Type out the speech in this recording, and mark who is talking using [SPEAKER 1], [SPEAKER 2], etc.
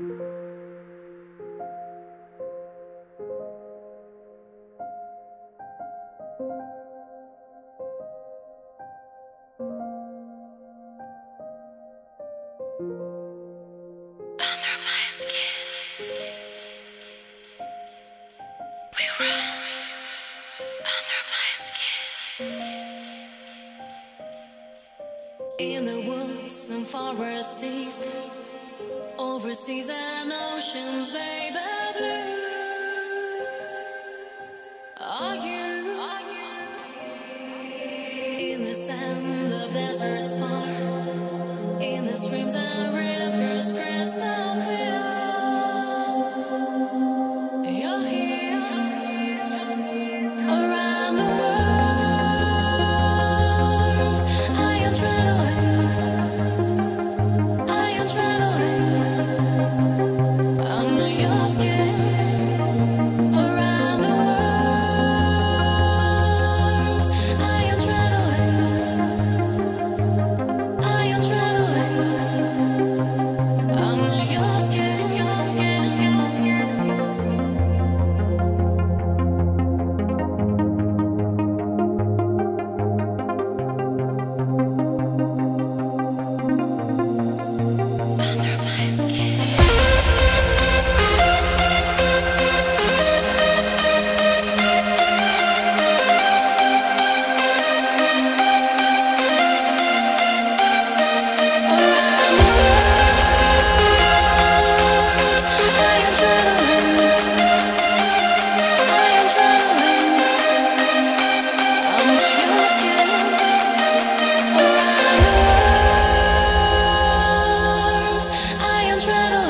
[SPEAKER 1] In the woods and forests deep, over seas and oceans, baby. shadow